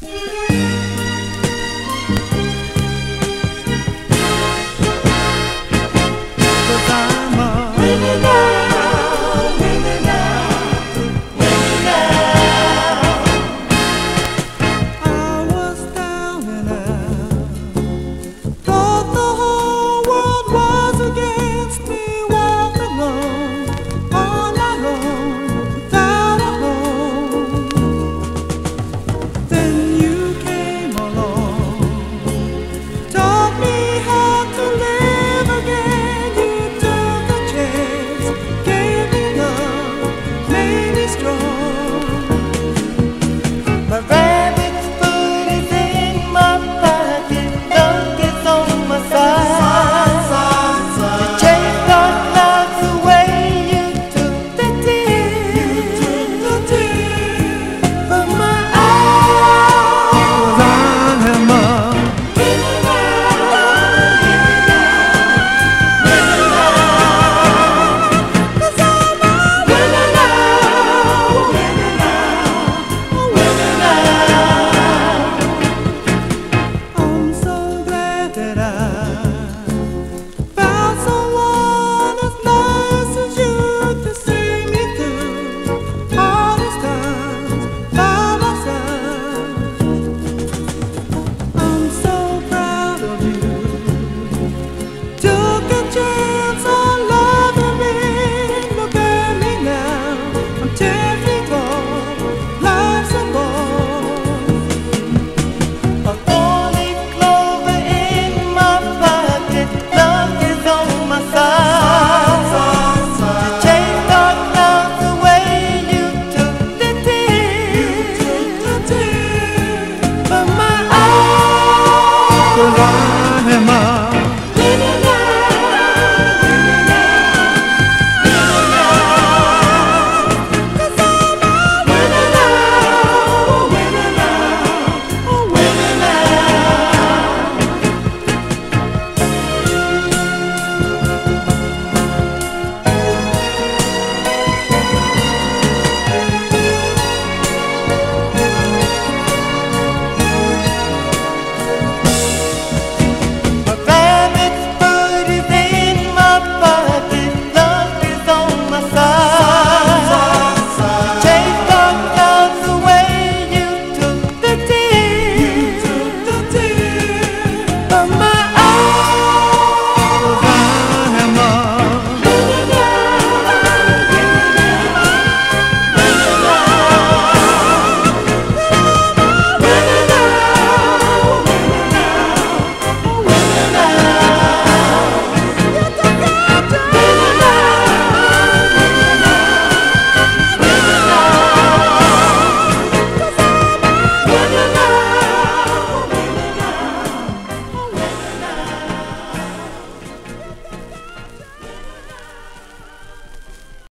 Thank alone